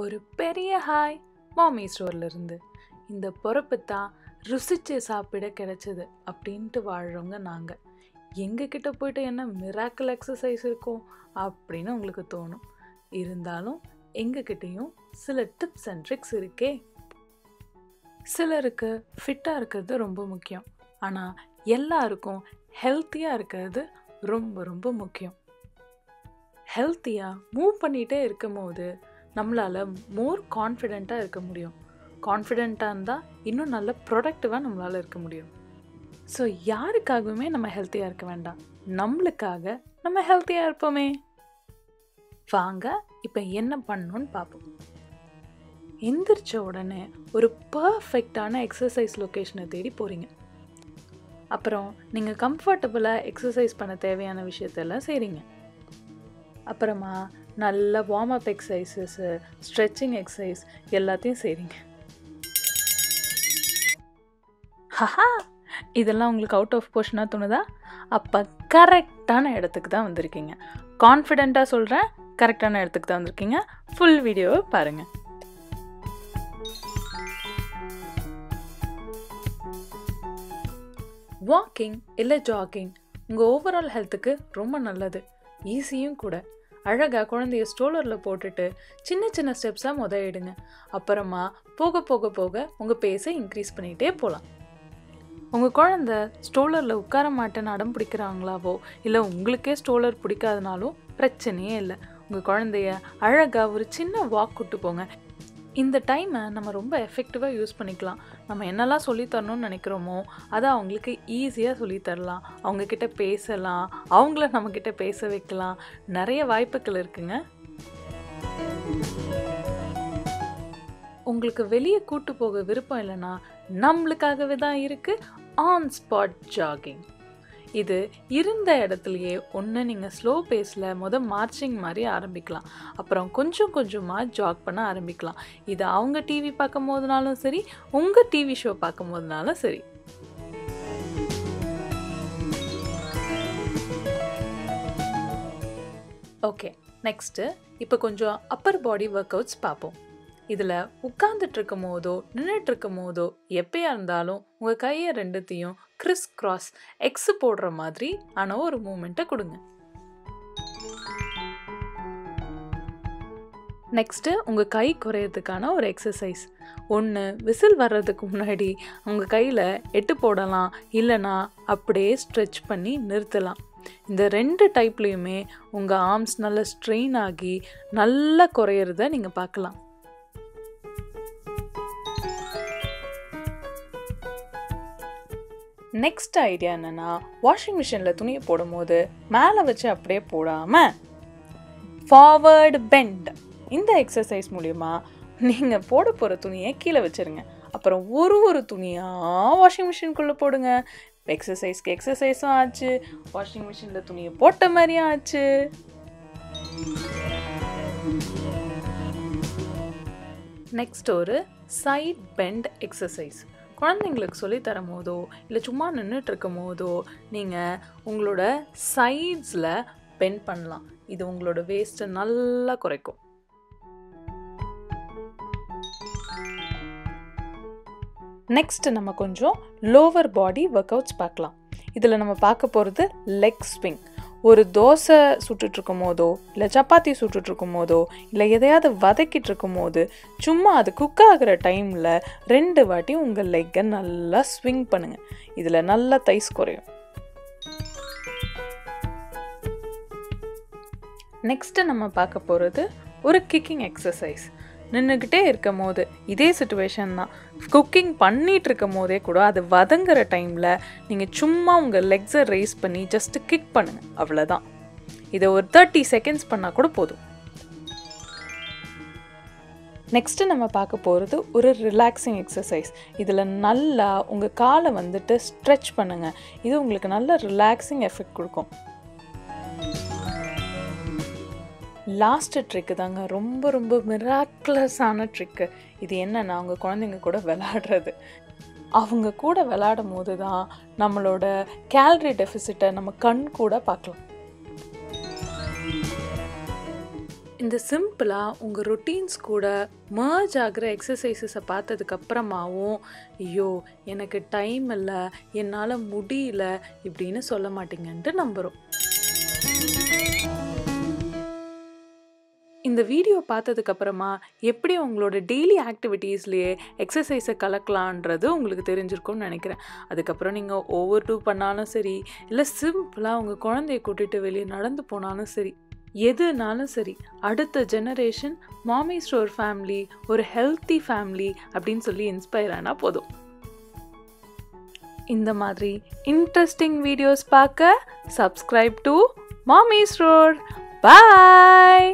ஒரு பெரிய ஹாய் மாமி ஸ்டோர்லேருந்து. இந்த பொறுப்பு தான் ருசிச்சு சாப்பிட கிடைச்சது அப்படின்ட்டு வாழ்கிறவங்க நாங்கள் எங்ககிட்ட போயிட்டு என்ன மிராக்கல் எக்ஸசைஸ் இருக்கும் அப்படின்னு உங்களுக்கு தோணும். இருந்தாலும் எங்ககிட்டையும் சில டிப்ஸ் அண்ட் ட்ரிக்ஸ் இருக்கே. சிலருக்கு ஃபிட்டாக இருக்கிறது ரொம்ப முக்கியம். ஆனால் எல்லாருக்கும் ஹெல்த்தியாக இருக்கிறது ரொம்ப ரொம்ப முக்கியம். ஹெல்த்தியாக மூவ் பண்ணிகிட்டே இருக்கும் போது நம்மளால் மோர் கான்ஃபிடெண்ட்டாக இருக்க முடியும். கான்ஃபிடெண்ட்டாக இருந்தால் இன்னும் நல்ல ப்ரொடக்டிவாக நம்மளால் இருக்க முடியும். ஸோ யாருக்காகவுமே நம்ம ஹெல்த்தியாக இருக்க வேண்டாம். நம்மளுக்காக நம்ம ஹெல்த்தியாக இருப்போமே. வாங்க இப்போ என்ன பண்ணணும்னு பார்ப்போம் எந்திரிச்ச உடனே ஒரு பர்ஃபெக்டான எக்ஸசைஸ் லொக்கேஷனை தேடி போகிறீங்க அப்புறம் நீங்கள் கம்ஃபர்டபுளாக எக்ஸசைஸ் பண்ண தேவையான விஷயத்தெல்லாம் செய்கிறீங்க அப்புறமா நல்ல warm up exercises stretching exercise எல்லாத்தையும் செய்கிறீங்க ஹஹா! இதெல்லாம் உங்களுக்கு அவுட் ஆஃப் போர்ஷனாக தோணுதா? அப்போ கரெக்டான இடத்துக்கு தான் வந்திருக்கீங்க. கான்ஃபிடெண்ட்டாக சொல்கிறேன் கரெக்டான இடத்துக்கு தான் வந்திருக்கீங்க. ஃபுல் வீடியோவை பாருங்கள் வாக்கிங் இல்லை ஜாகிங் உங்கள் ஓவரால் ஹெல்த்துக்கு ரொம்ப நல்லது. ஈஸியும் கூட. அழகாக குழந்தைய ஸ்டோலரில் போட்டுட்டு சின்ன சின்ன ஸ்டெப்ஸாக முதலிடுங்க. அப்புறமா போக போக போக உங்கள் பேஸை இன்க்ரீஸ் பண்ணிகிட்டே போகலாம் உங்கள் குழந்த ஸ்டோலரில் உட்கார மாட்டேன்னு அடம் பிடிக்கிறாங்களாவோ இல்லை உங்களுக்கே ஸ்டோலர் பிடிக்காதனாலும் பிரச்சனையே இல்லை. உங்கள் குழந்தைய அழகாக ஒரு சின்ன வாக் கூட்டு போங்க. இந்த டைமை நம்ம ரொம்ப எஃபெக்டிவாக யூஸ் பண்ணிக்கலாம். நம்ம என்னெல்லாம் சொல்லித்தரணும்னு நினைக்கிறோமோ அதை அவங்களுக்கு ஈஸியாக சொல்லித்தரலாம். அவங்கக்கிட்ட பேசலாம். அவங்கள நம்மக்கிட்ட பேச வைக்கலாம். நிறைய வாய்ப்புகள் இருக்குங்க. உங்களுக்கு வெளியே கூட்டு போக விருப்பம் இல்லைன்னா நம்மளுக்காகவே தான் இருக்குது ஆன் ஸ்பாட் ஜாகிங் இது இருந்த இடத்துலையே ஒன்று நீங்கள் ஸ்லோ பேஸில் மொதல் மார்ச்சிங் மாதிரி ஆரம்பிக்கலாம். அப்புறம் கொஞ்சம் கொஞ்சமாக ஜாக் பண்ண ஆரம்பிக்கலாம். இது அவங்க டிவி பார்க்கும் போதுனாலும் சரி உங்கள் டிவி ஷோ பார்க்கும் போதுனாலும் சரி. ஓகே நெக்ஸ்ட்டு இப்போ கொஞ்சம் அப்பர் பாடி ஒர்க் அவுட்ஸ் பார்ப்போம். இதில் உட்காந்துட்டு இருக்கும் போதோ நின்றுட்டு இருக்கும் போதோ எப்பயா இருந்தாலும் உங்கள் கையை ரெண்டுத்தையும் கிறிஸ் கிராஸ் எக்ஸ் போடுற மாதிரி ஆனால் ஒரு மூமெண்ட்டை கொடுங்க. நெக்ஸ்ட்டு உங்கள் கை குறையிறதுக்கான ஒரு எக்ஸசைஸ் ஒன்று விசில் வர்றதுக்கு முன்னாடி உங்கள் கையில் எட்டு போடலாம் இல்லைனா அப்படியே ஸ்ட்ரெச் பண்ணி நிறுத்தலாம். இந்த ரெண்டு டைப்லேயுமே உங்கள் ஆர்ம்ஸ் நல்லா ஸ்ட்ரெயின் ஆகி நல்லா குறையிறத நீங்கள் பார்க்கலாம். நெக்ஸ்ட் ஐடியா என்னென்னா வாஷிங் மிஷினில் துணியை போடும்போது மேலே வச்சு அப்படியே போடாமல் ஃபார்வர்டு பெண்ட் இந்த எக்ஸசைஸ் மூலிமா நீங்கள் போட போகிற துணியை கீழே வச்சுருங்க. அப்புறம் ஒரு ஒரு துணியாக வாஷிங் மிஷின்குள்ளே போடுங்க. எக்ஸசைஸ்க்கு எக்ஸசைஸும் ஆச்சு. வாஷிங் மிஷினில் துணியை போட்ட மாதிரியும் ஆச்சு. நெக்ஸ்ட் ஒரு சைட் பெண்ட் எக்ஸசைஸ் குழந்தைங்களுக்கு சொல்லித்தரும் போதோ இல்லை சும்மா நின்றுட்டு இருக்கும் போதோ நீங்கள் உங்களோட சைட்ஸில் பென் பண்ணலாம். இது உங்களோட வேஸ்ட்டை நல்லா குறைக்கும். நெக்ஸ்ட் நம்ம கொஞ்சம் லோவர் பாடி ஒர்க் அவுட்ஸ் பார்க்கலாம். இதில் நம்ம பார்க்க போகிறது லெக் ஸ்விங் ஒரு தோசை சுட்டுட்டு இருக்கும் போதோ இல்லை சப்பாத்தி சுட்டுட்டு இருக்கும் போதோ இல்லை எதையாவது வதக்கிட்டு இருக்கும் போது சும்மா அது குக் ஆகிற டைமில் ரெண்டு வாட்டி உங்கள் லெக்கை நல்லா ஸ்விங் பண்ணுங்கள் இதில் நல்லா தைஸ் குறையும். நெக்ஸ்ட்டு நம்ம பார்க்க போகிறது ஒரு கிக்கிங் எக்ஸசைஸ் நின்றுக்கிட்டே இருக்கும் போது இதே சுச்சுவேஷன் தான். குக்கிங் பண்ணிகிட்டு இருக்கும் போதே கூட அது வதங்குற டைமில் நீங்கள் சும்மா உங்கள் லெக்ஸை ரைஸ் பண்ணி ஜஸ்ட்டு கிக் பண்ணுங்கள் அவ்வளோதான் இதை ஒரு தேர்ட்டி செகண்ட்ஸ் பண்ணால் கூட போதும். நெக்ஸ்ட்டு நம்ம பார்க்க போகிறது ஒரு ரிலாக்ஸிங் எக்ஸசைஸ் இதில் நல்லா உங்கள் காலை வந்துட்டு ஸ்ட்ரெச் பண்ணுங்கள் இது உங்களுக்கு நல்ல ரிலாக்ஸிங் எஃபெக்ட் கொடுக்கும். லாஸ்ட்டு ட்ரிக்கு தாங்க. ரொம்ப ரொம்ப மிராக்குலஸான ட்ரிக்கு இது என்னன்னா அவங்க குழந்தைங்க கூட விளாடுறது அவங்க கூட விளாடும் போது தான் நம்மளோட கேலரி டெஃபிசிட்டை நம்ம கண் கூட பார்க்கலாம். இந்த சிம்பிளாக உங்கள் ரொட்டீன்ஸ் கூட மர்ஜ் ஆகிற எக்ஸசைசஸை பார்த்ததுக்கப்புறமாவும் ஐயோ எனக்கு டைம் இல்லை என்னால் முடியல இப்படின்னு சொல்ல மாட்டீங்கன்ட்டு நம்புகிறோம் இந்த வீடியோ பார்த்ததுக்கப்புறமா எப்படி உங்களோட டெய்லி ஆக்டிவிட்டீஸ்லேயே எக்ஸசைஸை கலக்கலான்றது உங்களுக்கு தெரிஞ்சிருக்கும்னு நினைக்கிறேன். அதுக்கப்புறம் நீங்கள் ஓவர் டூ பண்ணாலும் சரி இல்லை சிம்பிளாக உங்கள் குழந்தைய கூட்டிகிட்டு வெளியே நடந்து போனாலும் சரி எதுனாலும் சரி அடுத்த ஜெனரேஷன் மாமி ஸ்டோர் ஃபேமிலி ஒரு ஹெல்த்தி ஃபேமிலி அப்படின்னு சொல்லி இன்ஸ்பயர் ஆனால் போதும். இந்த மாதிரி இன்ட்ரெஸ்டிங் வீடியோஸ் பார்க்க subscribe to Maami store bye